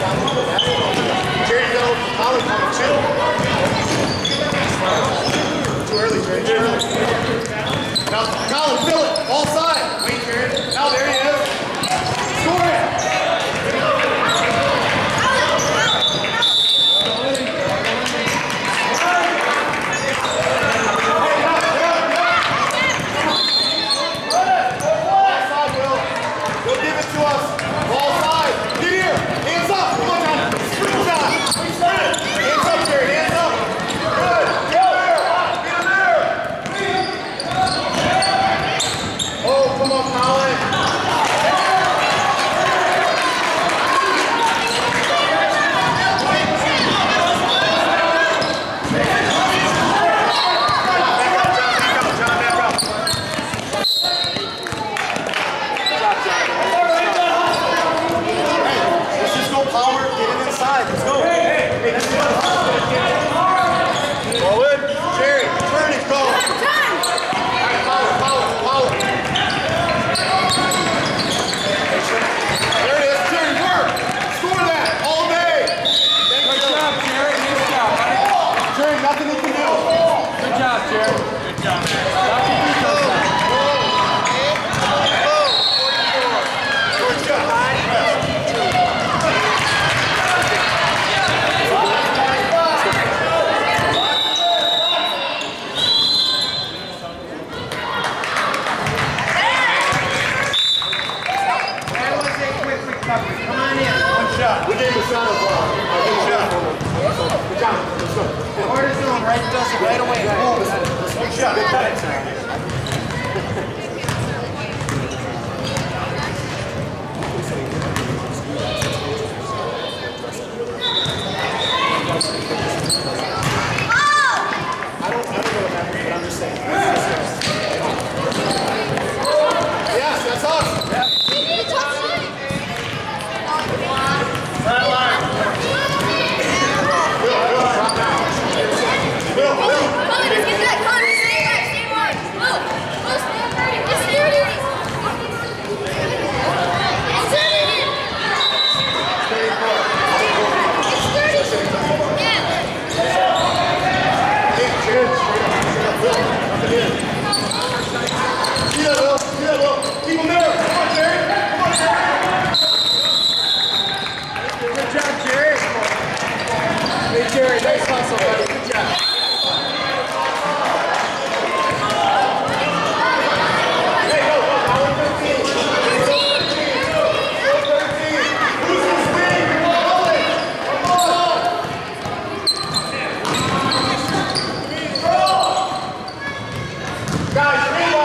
Jerry, too. Early, Jerry. Colin, Phillips. Good job, Jared. Good job, man. Right away. Good shot. Good shot. Guys,